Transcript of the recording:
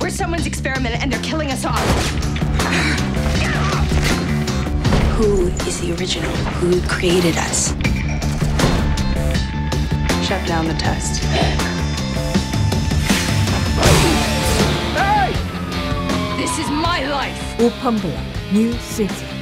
We're someone's experiment and they're killing us off. Who is the original? Who created us? Shut down the test. This is my life. Orphan Black, New City.